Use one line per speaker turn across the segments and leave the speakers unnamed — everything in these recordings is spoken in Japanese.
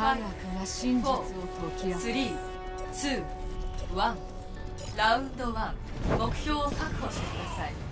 科学が真実を解き明かす
321ラウンド1目標を確保してください。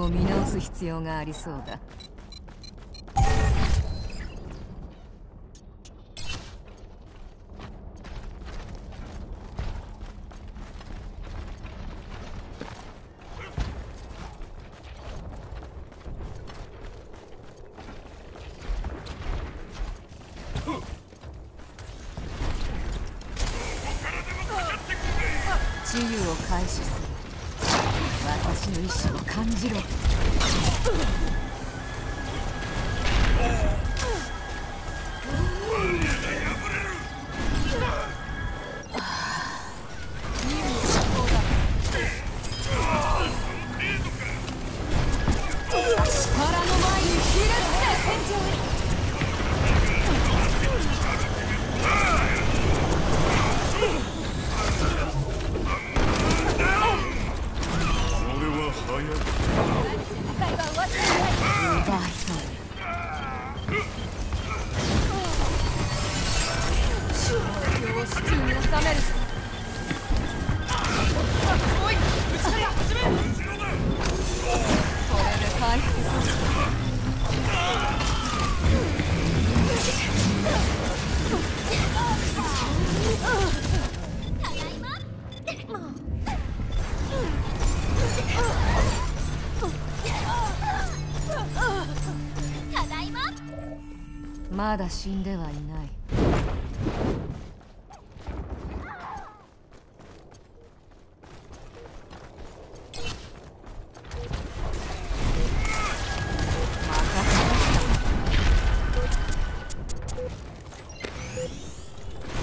を見直す必要がありそうだ。治癒を開始する。の意志を感じろ。まだ死んではいない。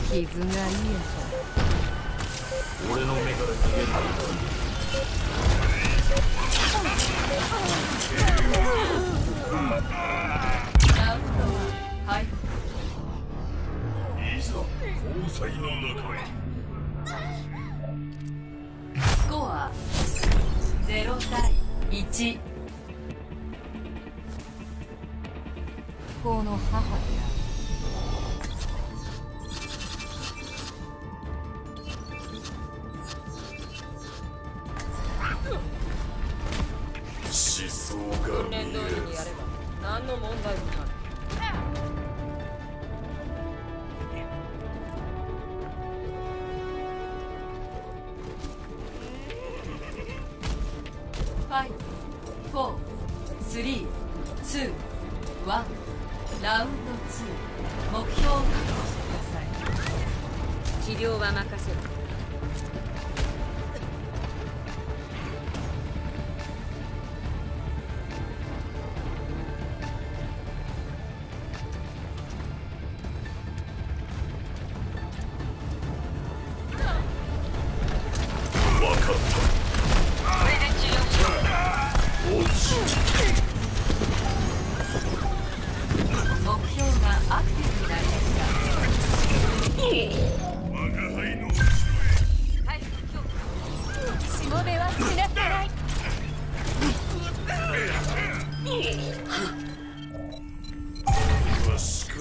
傷が癒え
俺の目から逃げる
ラウンド1はい。
いざ交際の中へ。
スコア0対1
たこの母である
5 4 3 2 1ラウンド2目標を確保してください。
治療は任せ
ろ。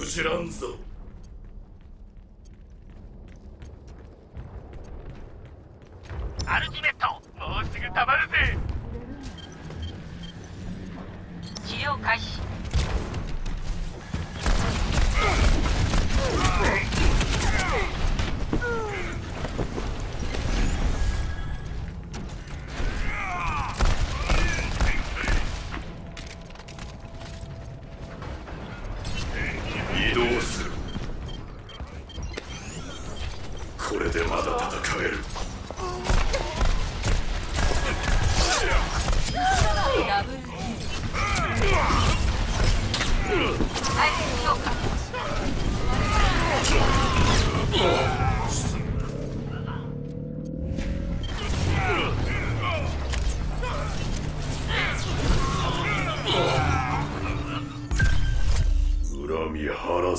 知らんぞ。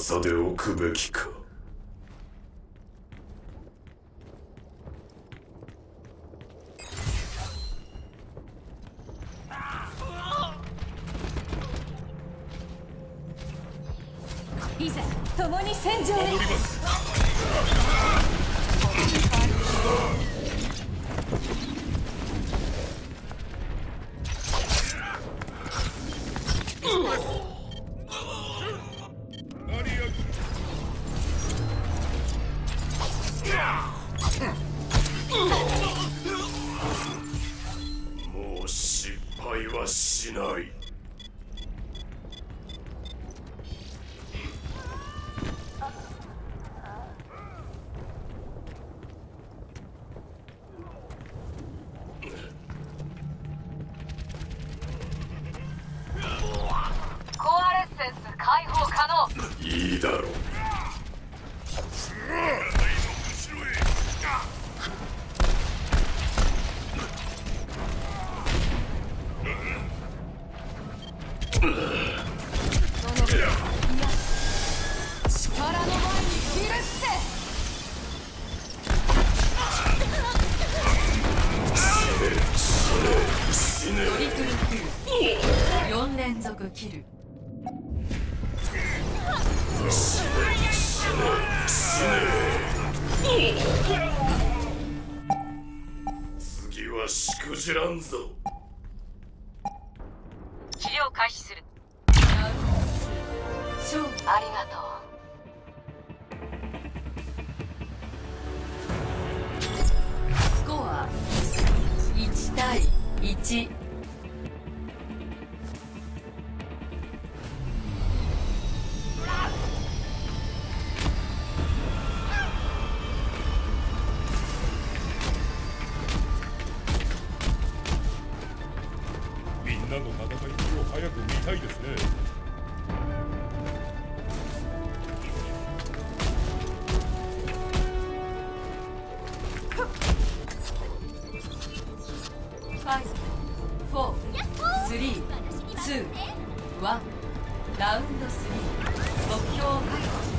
さでおくべきか
いざに戦場へ。
はしない。知らんぞ
ラウンド3目標を確保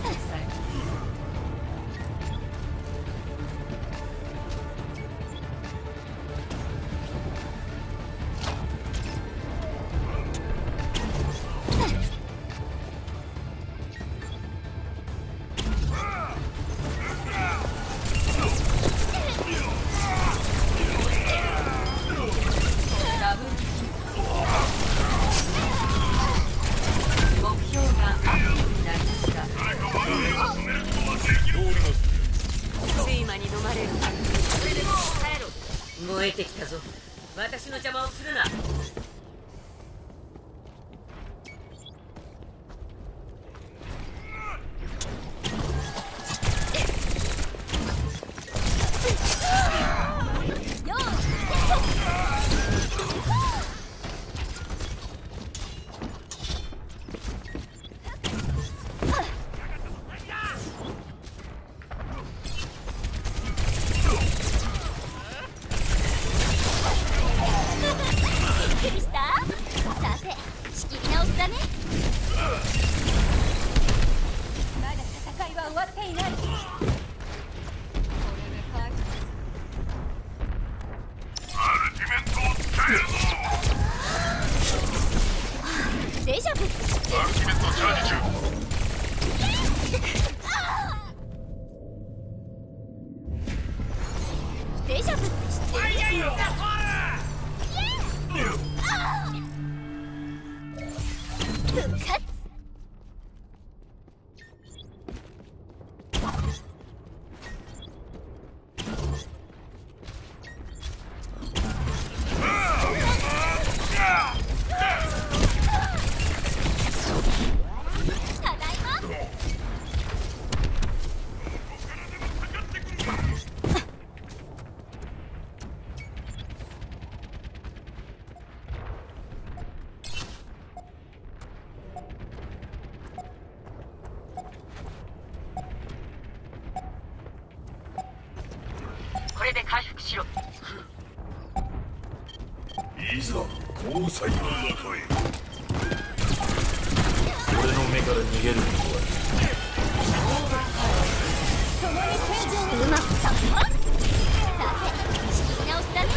交際の中へ。俺の目から逃げることは
うまくささて仕切り直しだ
こ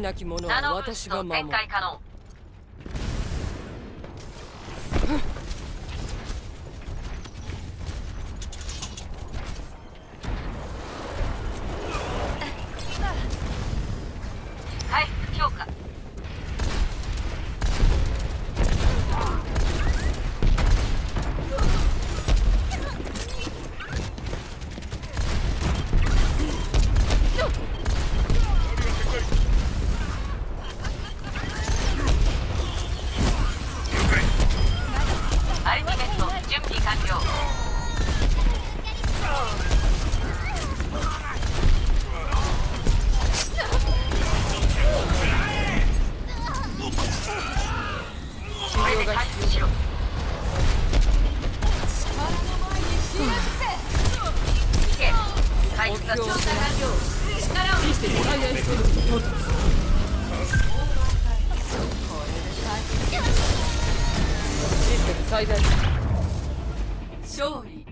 なき者は私が守る。
回復が調査完了力を。見せて
最愛するシステム最大
勝利